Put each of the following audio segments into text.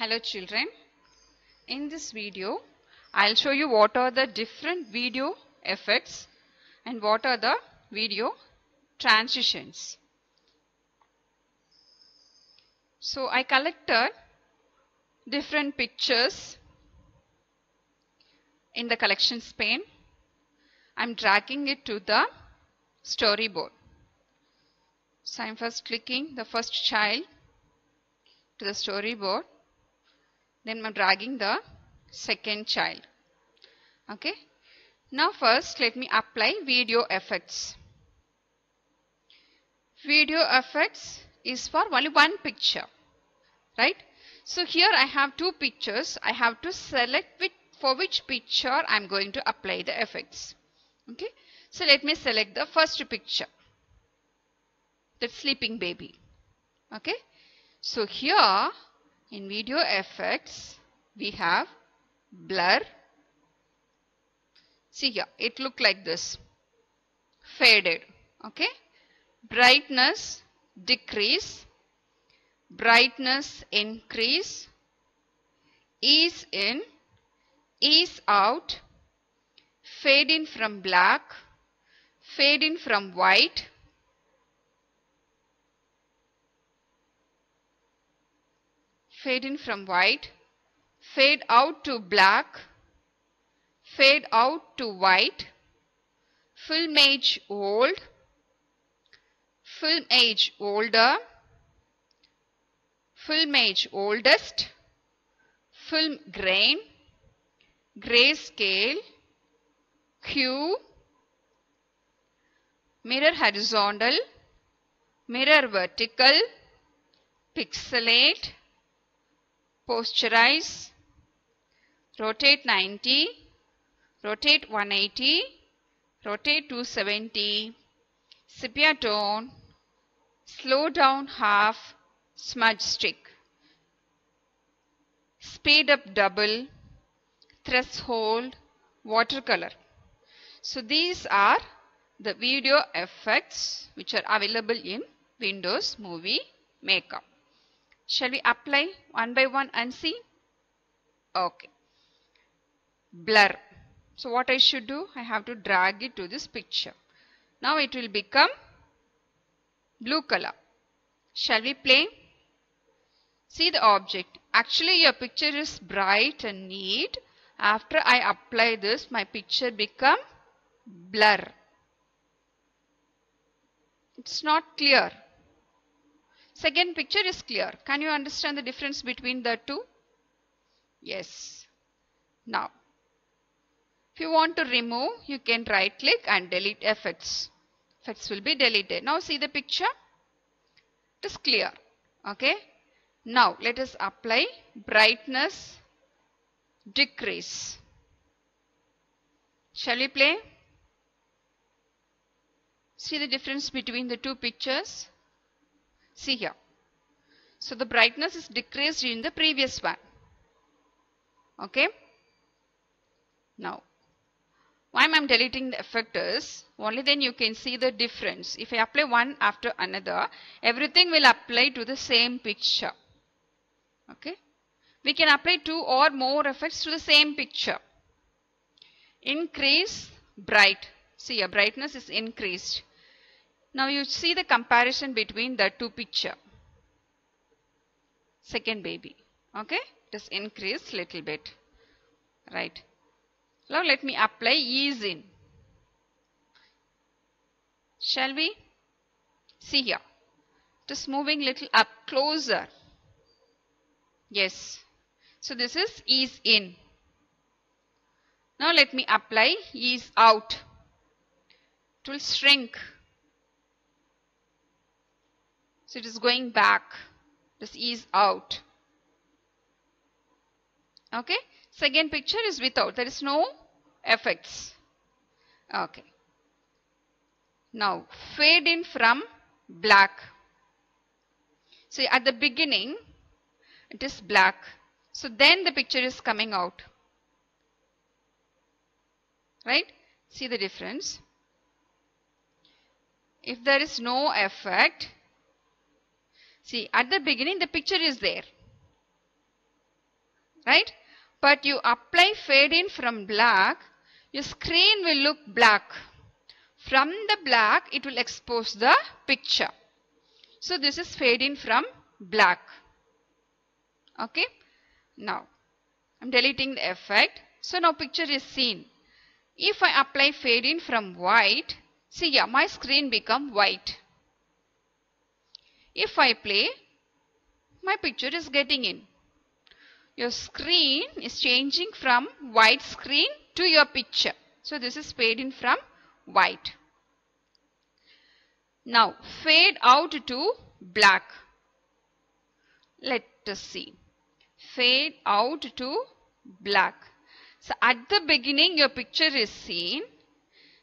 Hello children. In this video, I'll show you what are the different video effects and what are the video transitions. So I collected different pictures in the collections pane. I'm dragging it to the storyboard. So I'm first clicking the first child to the storyboard. Then I'm dragging the second child. Okay. Now first let me apply video effects. Video effects is for only one picture. Right. So here I have two pictures. I have to select which, for which picture I'm going to apply the effects. Okay. So let me select the first picture. That sleeping baby. Okay. So here in video effects we have blur. See here it look like this. Faded. Okay. Brightness decrease. Brightness increase. Ease in. Ease out. Fade in from black. Fade in from white. Fade in from white, fade out to black, fade out to white, film age old, film age older, film age oldest, film grain, grayscale, hue, mirror horizontal, mirror vertical, pixelate, posterize, rotate 90, rotate 180, rotate 270, sepia tone, slow down half, smudge stick, speed up double, threshold, watercolor. So these are the video effects which are available in Windows Movie Maker. Shall we apply one by one and see? Okay. Blur. So what I should do? I have to drag it to this picture. Now it will become blue color. Shall we play? See the object. Actually your picture is bright and neat. After I apply this my picture become blur. It's not clear. Second picture is clear. Can you understand the difference between the two? Yes. Now, if you want to remove, you can right click and delete effects. Effects will be deleted. Now see the picture. It is clear. Okay. Now let us apply brightness decrease. Shall we play? See the difference between the two pictures? See here. So the brightness is decreased in the previous one. Okay. Now, why I am deleting the effect is only then you can see the difference. If I apply one after another, everything will apply to the same picture. Okay. We can apply two or more effects to the same picture. Increase bright. See your brightness is increased. Now you see the comparison between the two picture. Second baby. Okay. Just increase little bit. Right. Now let me apply ease in. Shall we? See here. Just moving little up closer. Yes. So this is ease in. Now let me apply ease out. It will shrink. So it is going back. This ease out. Okay. Second picture is without. There is no effects. Okay. Now fade in from black. So at the beginning it is black. So then the picture is coming out. Right? See the difference. If there is no effect, See, at the beginning the picture is there. right? But you apply fade in from black, your screen will look black. From the black, it will expose the picture. So this is fade in from black. Okay. Now, I'm deleting the effect. So now picture is seen. If I apply fade in from white, see yeah, my screen become white. If I play, my picture is getting in. Your screen is changing from white screen to your picture. So this is fade in from white. Now fade out to black. Let us see. Fade out to black. So at the beginning your picture is seen.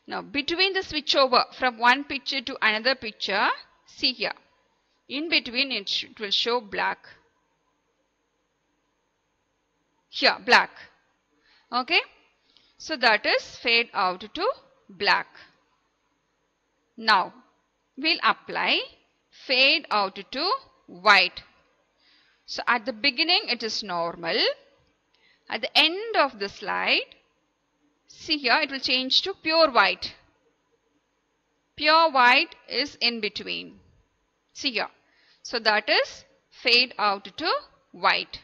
Now between the switch over from one picture to another picture, see here. In between it, it will show black. Here black. Okay. So that is fade out to black. Now we'll apply fade out to white. So at the beginning it is normal. At the end of the slide, see here it will change to pure white. Pure white is in between. See here. So that is fade out to white.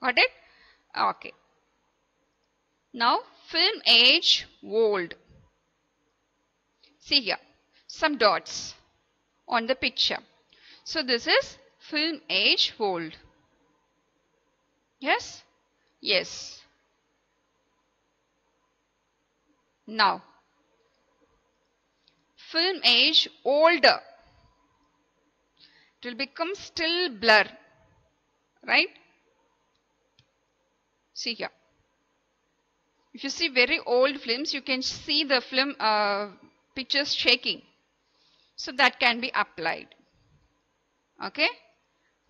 Got it? Okay. Now film age old. See here. Some dots on the picture. So this is film age old. Yes? Yes. Now, film age older. It will become still blur. Right? See here. If you see very old films, you can see the film uh, pictures shaking. So that can be applied. Okay?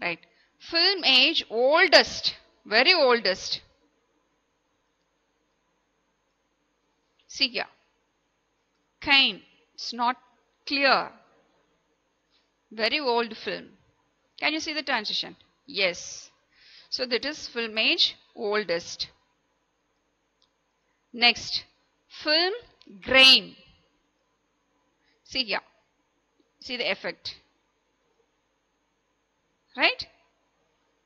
Right. Film age oldest. Very oldest. See here. Kind. It's not clear. Very old film. Can you see the transition? Yes. So that is film age oldest. Next, film grain. See here. See the effect. Right?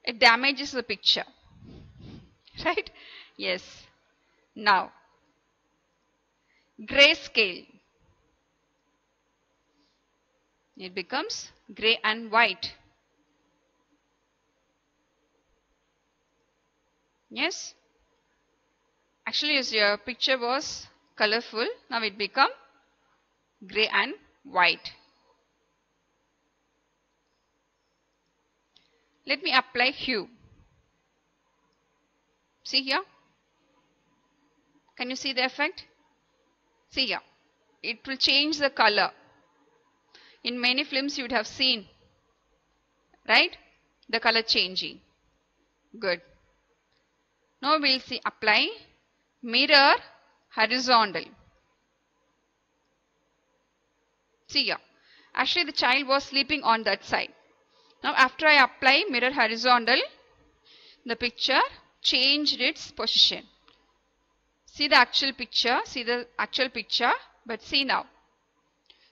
It damages the picture. Right? Yes. Now, grayscale. It becomes gray and white. Yes? Actually, as your picture was colorful. Now it become gray and white. Let me apply hue. See here. Can you see the effect? See here. It will change the color. In many films you would have seen. Right? The color changing. Good. Now we'll see apply mirror horizontal. See here. Actually the child was sleeping on that side. Now after I apply mirror horizontal, the picture changed its position. See the actual picture, see the actual picture, but see now.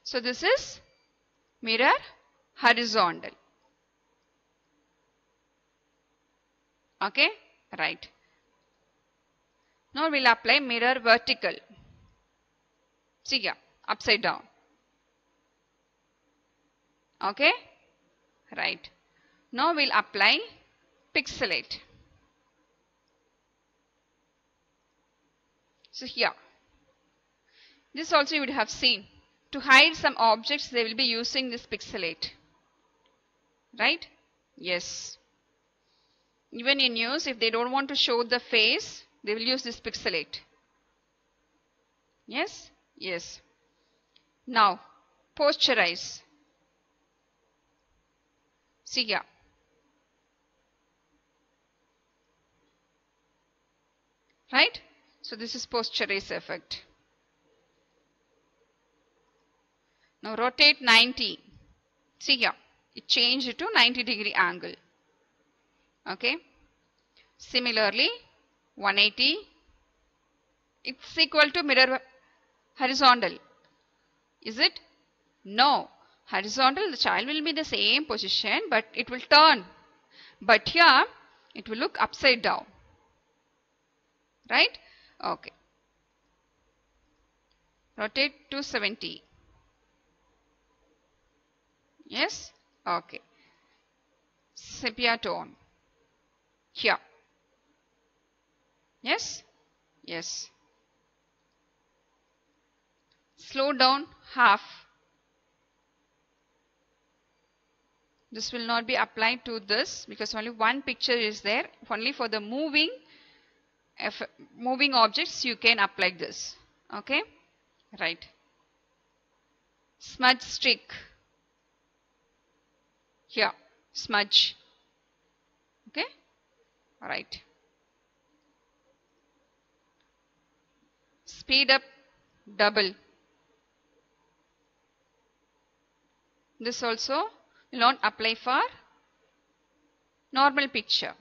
So this is mirror horizontal. Okay, right. Now we'll apply mirror vertical. See here, upside down. Okay, right. Now we'll apply pixelate. So here, this also you would have seen. To hide some objects, they will be using this pixelate. Right? Yes. Even in news, if they don't want to show the face, they will use this pixelate. Yes? Yes. Now, posterize. See here. Right? So this is posterize effect. Now rotate 90. See here. It changed to 90 degree angle. Okay. Similarly, 180 it's equal to mirror horizontal. Is it? No. Horizontal the child will be the same position but it will turn. But here it will look upside down. Right? Okay. Rotate to 70 yes? Okay. Sepia tone here. Yes? Yes. Slow down half. This will not be applied to this because only one picture is there. Only for the moving if moving objects you can apply this. Okay? Right. Smudge stick here smudge. Okay? All right speed up double. This also will not apply for normal picture.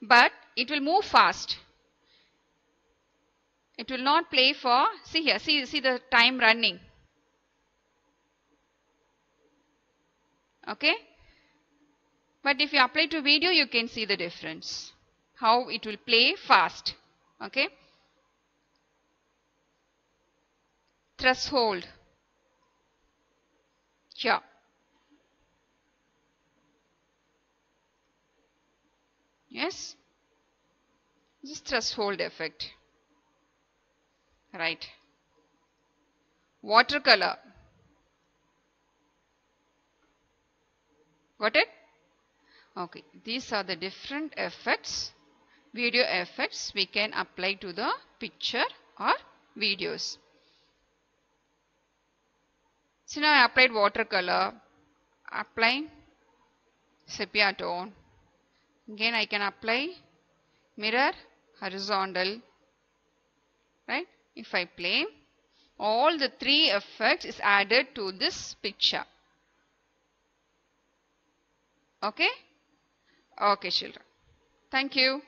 But it will move fast. It will not play for see here see see the time running. Okay but if you apply to video you can see the difference. How it will play fast. Okay? Threshold. Here. Yes? This is threshold effect. Right. Watercolor. Got it okay these are the different effects video effects we can apply to the picture or videos. So now I applied watercolor apply sepia tone. Again I can apply mirror horizontal right? If I play all the three effects is added to this picture. Okay okay children. Thank you